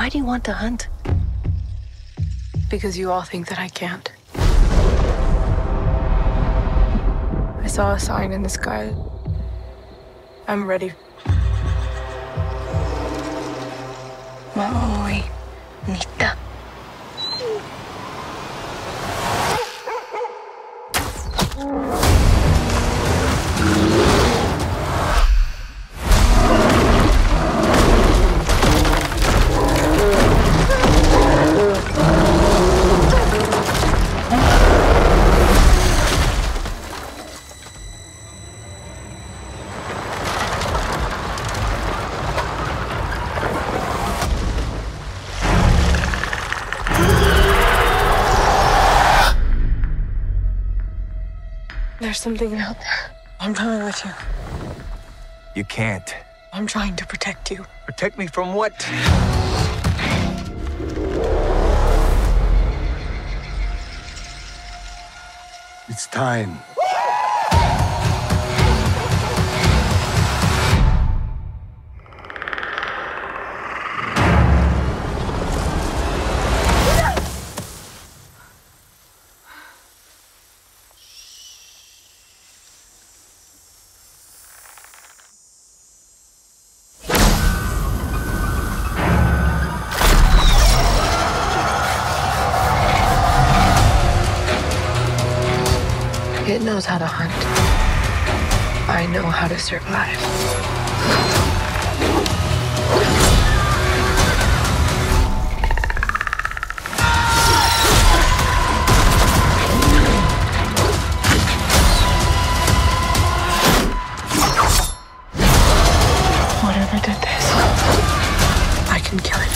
Why do you want to hunt? Because you all think that I can't. I saw a sign in the sky. I'm ready. Maui. Nita. There's something out there. I'm coming with you. You can't. I'm trying to protect you. Protect me from what? It's time. It knows how to hunt. I know how to survive. Whatever did this, I can kill it.